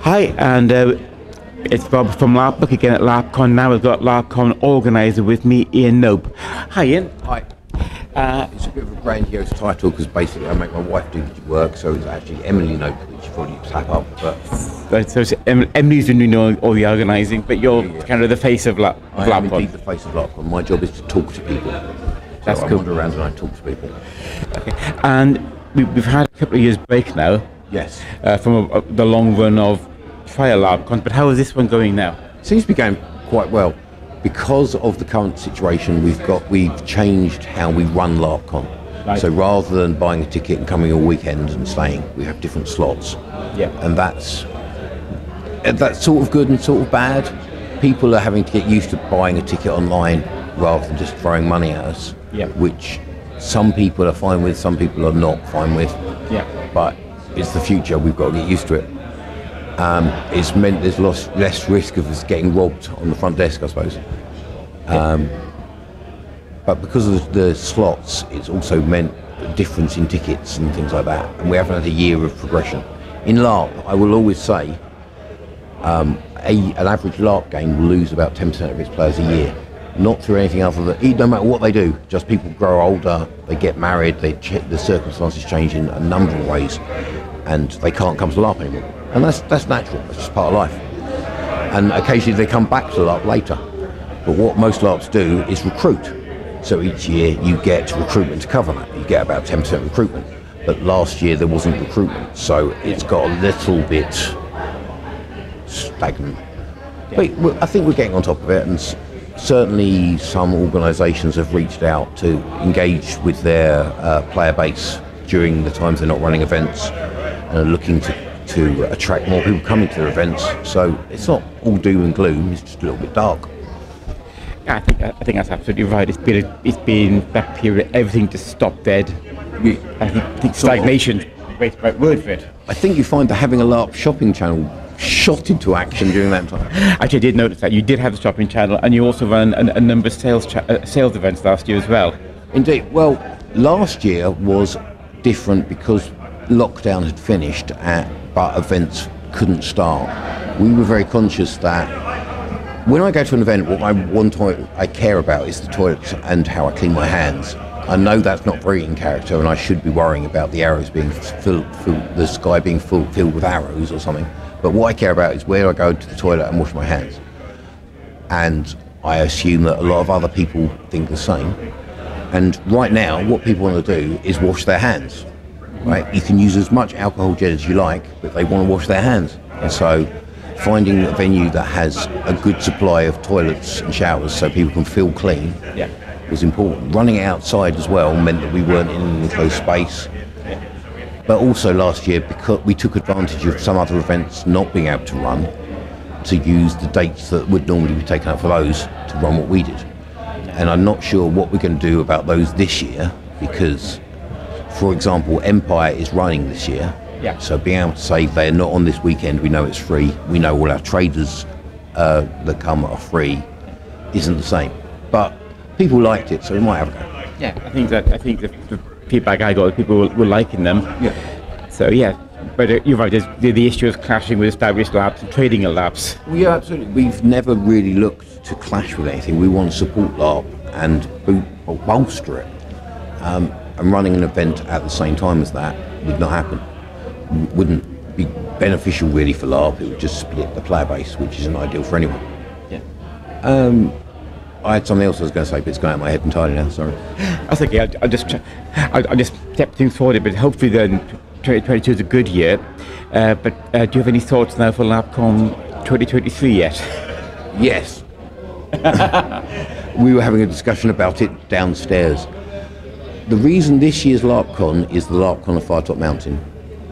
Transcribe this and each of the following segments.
Hi, and uh, it's Bob from LARPbook again at LARPCon. Now we've got LARPCon organizer with me, Ian Knope. Hi, Ian. Hi. Uh, it's a bit of a grandiose title because basically I make my wife do the work, so it's actually Emily Knope, which you probably tap up. But Right, so it's, em- Emily's doing all, all the organising, but you're Yeah. kind of the face of, La- of I am indeed the face of LARPCon. My job is to talk to people. That's so I cool. wander around and I talk to people. Okay. And we, we've had a couple of years break now Yes. uh, from uh, the long run of prior LARPCon, but how is this one going now? Seems to be going quite well. Because of the current situation, we've got we've changed how we run LARPCon. Right. So rather than buying a ticket and coming all weekend and staying, we have different slots. Yeah. and that's that's sort of good and sort of bad. People are having to get used to buying a ticket online rather than just throwing money at us. Yeah. Which some people are fine with, some people are not fine with. Yeah. But it's the future. We've got to get used to it. Um, it's meant there's less, less risk of us getting robbed on the front desk, I suppose. Um, but because of the slots, it's also meant a difference in tickets and things like that. And we haven't had a year of progression. In LARP, I will always say um, a, an average LARP game will lose about 10% of its players a year. Not through anything other than, no matter what they do, just people grow older, they get married, they ch- the circumstances change in a number of ways, and they can't come to LARP anymore. And that's, that's natural, that's just part of life. And occasionally they come back to LARP later. But what most LARPs do is recruit. So each year you get recruitment to cover that. You get about 10% recruitment. But last year there wasn't recruitment, so it's got a little bit stagnant. But I think we're getting on top of it, and certainly some organisations have reached out to engage with their uh, player base during the times they're not running events are looking to, to attract more people coming to their events. So it's not all doom and gloom, it's just a little bit dark. I think I think that's absolutely right. It's been a, it's been that period. Everything just stopped dead. I think, I think stagnation. Wait, right word for it. I think you find that having a LARP shopping channel shot into action during that time. Actually, I did notice that you did have the shopping channel, and you also ran a, a number of sales cha- uh, sales events last year as well. Indeed. Well, last year was different because lockdown had finished, uh, but events couldn't start. We were very conscious that when I go to an event, what I want to, I care about is the toilets and how I clean my hands. I know that's not very in character, and I should be worrying about the arrows being filled, filled the sky being full, filled with arrows or something. But what I care about is where I go to the toilet and wash my hands. And I assume that a lot of other people think the same. And right now, what people want to do is wash their hands. Right? You can use as much alcohol gel as you like, but they want to wash their hands. And so, finding a venue that has a good supply of toilets and showers so people can feel clean Yeah. was important. Running outside as well meant that we weren't in an enclosed space. But also last year, because we took advantage of some other events not being able to run, to use the dates that would normally be taken up for those to run what we did. And I'm not sure what we're going to do about those this year because, for example, Empire is running this year. Yeah. So being able to say they're not on this weekend, we know it's free. We know all our traders uh, that come are free, isn't the same. But people liked it, so we might have a go. Yeah, I think that I think the, the feedback I got, people were, liking them. Yeah. So yeah, but uh, you're right. The, the issue is clashing with established LARPs and trading LARPs. Well, yeah, absolutely. We've never really looked to clash with anything. We want to support LARP and bolster it. Um, and running an event at the same time as that would not happen. Wouldn't be beneficial really for LARP. It would just split the player base, which isn't ideal for anyone. Yeah. I had something else I was going to say, but it's going out of my head entirely now. Sorry. That's okay. I, I just I, I just step things forward, but hopefully then 2022 is a good year. Uh, but uh, do you have any thoughts now for LARPCon 2023 yet? Yes. we were having a discussion about it downstairs. The reason this year's LARPCon is the LARPCon of Firetop Mountain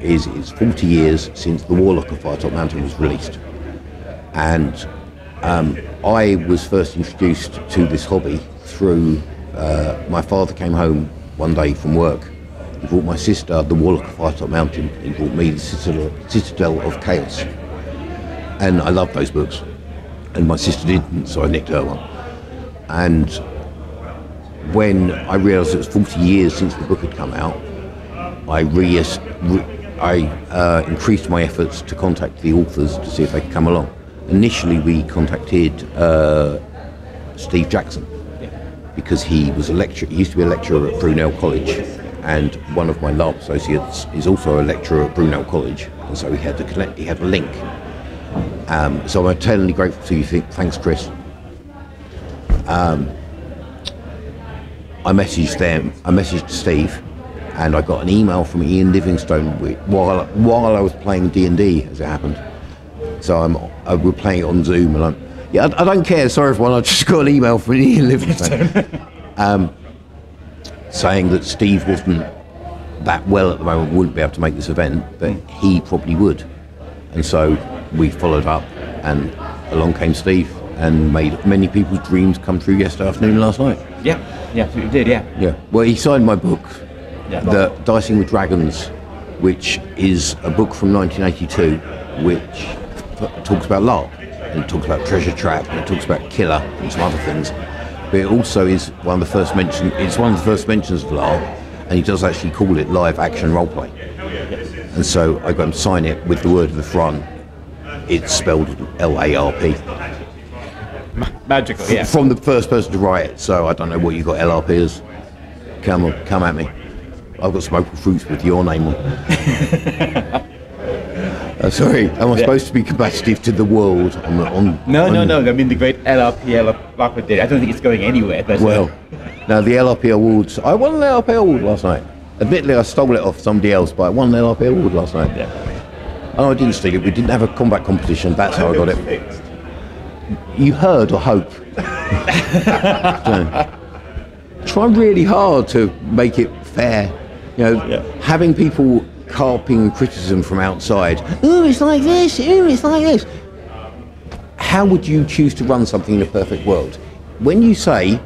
is it's 40 years since the Warlock of Firetop Mountain was released. And um, I was first introduced to this hobby through uh, my father came home one day from work. He brought my sister the Warlock of Firetop Mountain. He brought me the Citadel, Citadel of Chaos. And I loved those books and my sister didn't, so I nicked her one. And when I realised it was 40 years since the book had come out, I re- I uh, increased my efforts to contact the authors to see if they could come along. Initially, we contacted uh, Steve Jackson because he was a lecturer. He used to be a lecturer at Brunel College, and one of my LARP associates is also a lecturer at Brunel College, and so he had to connect. He had a link. Um, so I'm eternally grateful to you. Thanks, Chris. Um, I messaged them. I messaged Steve, and I got an email from Ian Livingstone while while I was playing D and D, as it happened. So I'm uh, we're playing it on Zoom, and I'm yeah. I, I don't care. Sorry, everyone. I just got an email from Ian Livingstone um, saying that Steve wasn't that well at the moment, wouldn't be able to make this event, but he probably would. And so we followed up, and along came Steve, and made many people's dreams come true yesterday afternoon and last night. Yeah, yeah, absolutely did, yeah. Yeah. Well, he signed my book, Yeah. the Dicing with Dragons, which is a book from 1982, which talks about LARP, and it talks about Treasure Trap, and it talks about Killer and some other things. But it also is one of the first mention. It's one of the first mentions of LARP, and he does actually call it live action roleplay. And so I got him sign it with the word at the front. It's spelled Magical, yeah. From the first person to write it, so I don't know what you got LRP is. Come on, come at me. I've got smokable fruits with your name on. Uh, sorry, am I supposed to be competitive to the world on the on? No, no, on- no. I mean, the great LRP, LRP did. I don't think it's going anywhere, but. uh, Well, now the LRP awards. I won an LRP award last night. Admittedly, I stole it off somebody else, but I won an LRP award last night. Yeah. Oh, I didn't steal it. We didn't have a combat competition. That's how I got it. You heard or hope. So, try really hard to make it fair. You know, Yeah. having people carping criticism from outside. Oh, it's like this. Oh, it's like this. How would you choose to run something in a perfect world? When you say,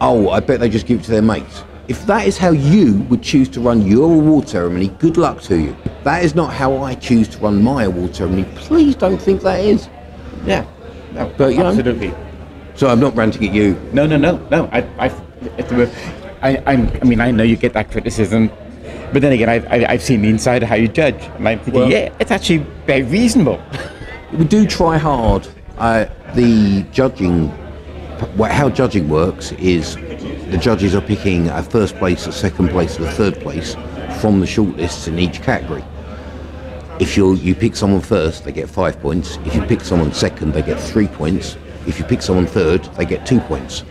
"Oh, I bet they just give it to their mates," if that is how you would choose to run your award ceremony, good luck to you. That is not how I choose to run my award ceremony. Please don't think that is. Yeah. No, But, absolutely. So I'm not ranting at you. No, no, no, no. I, I, I, I'm, I mean, I know you get that criticism, but then again, I've, I, I've seen the inside of how you judge, and I'm thinking, Well- yeah, it's actually very reasonable. we do try hard. Uh, the judging, how judging works is the judges are picking a first place, a second place, and a third place from the shortlists in each category. If you you pick someone first, they get five points. If you pick someone second, they get three points. If you pick someone third, they get two points.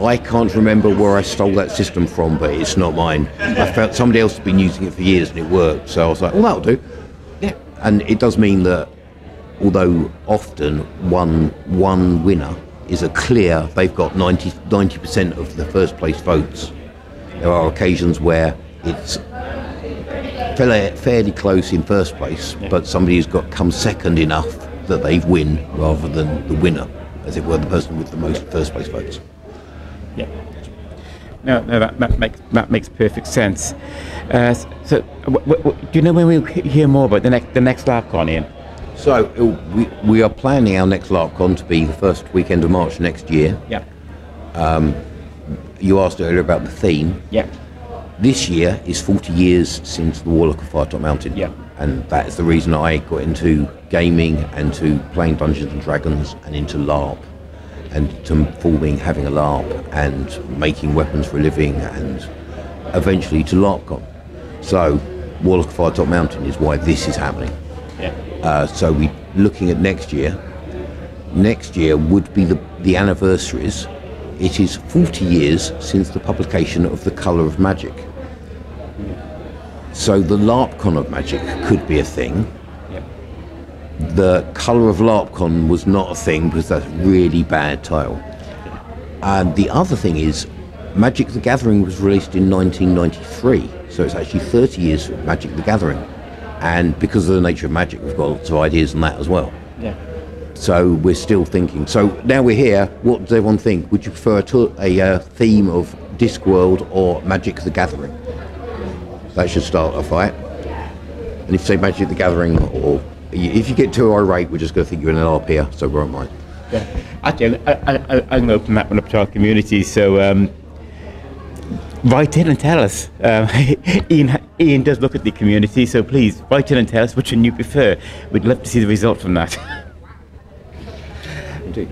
I can't remember where I stole that system from, but it's not mine. I felt somebody else had been using it for years and it worked, so I was like, well, that'll do. Yeah. And it does mean that although often one one winner is a clear, they've got 90 percent of the first place votes. There are occasions where it's fairly, fairly close in first place, but somebody who's got come second enough that they win rather than the winner, as it were, the person with the most first place votes. Yeah. No, no, that, that makes that makes perfect sense. Uh, so, w- w- w- do you know when we'll hear more about the next the next LARPCon, Ian? So we, we are planning our next LARPCon to be the first weekend of March next year. Yeah. Um, You asked earlier about the theme. Yeah. This year is 40 years since the Warlock of Firetop Mountain. Yeah. And that is the reason I got into gaming and to playing Dungeons and Dragons and into LARP and to forming, having a LARP and making weapons for a living and eventually to LARPCon. So Warlock of Firetop Mountain is why this is happening. Yeah. Uh, so we're looking at next year. Next year would be the, the anniversaries. It is 40 years since the publication of The Colour of Magic. So the LARPCon of Magic could be a thing. The Colour of LARPCon was not a thing because that's a really bad title. And the other thing is, Magic the Gathering was released in 1993, so it's actually 30 years of Magic the Gathering. And because of the nature of Magic, we've got lots of ideas on that as well. Yeah. So we're still thinking. So now we're here. What does everyone think? Would you prefer a, uh, theme of Discworld or Magic the Gathering? That should start a fight. And if you say Magic the Gathering, or if you get too irate, we're just going to think you're an LRPer, so we won't mind. Yeah. Actually, I, I, I, I'm going to open that one up to our community. So, um, write in and tell us. Um, Ian, Ian does look at the community, so please write in and tell us which one you prefer. We'd love to see the result from that. Indeed.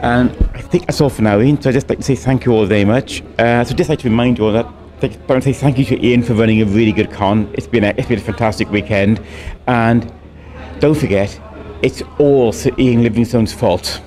And I think that's all for now, Ian. So I'd just like to say thank you all very much. Uh, so just like to remind you all that. I want to say thank you to Ian for running a really good con. It's been a, it's been a fantastic weekend, and don't forget, it's all Sir Ian Livingstone's fault.